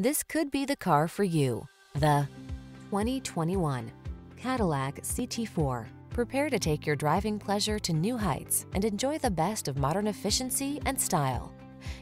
This could be the car for you. The 2021 Cadillac CT4. Prepare to take your driving pleasure to new heights and enjoy the best of modern efficiency and style.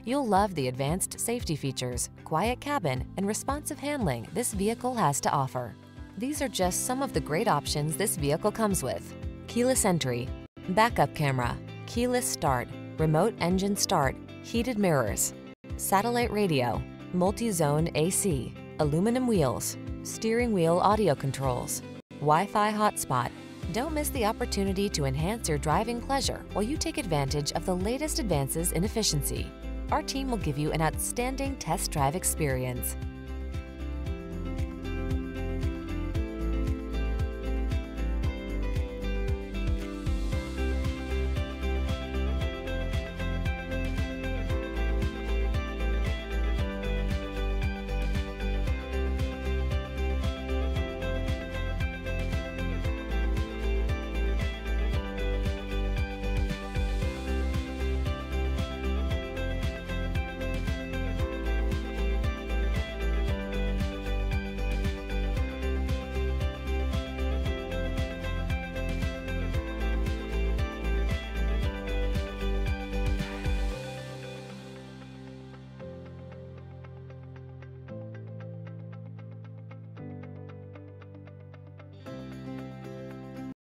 You'll love the advanced safety features, quiet cabin, and responsive handling this vehicle has to offer. These are just some of the great options this vehicle comes with. Keyless entry, backup camera, keyless start, remote engine start, heated mirrors, satellite radio, multi-zone AC, aluminum wheels, steering wheel audio controls, Wi-Fi hotspot. Don't miss the opportunity to enhance your driving pleasure while you take advantage of the latest advances in efficiency. Our team will give you an outstanding test drive experience.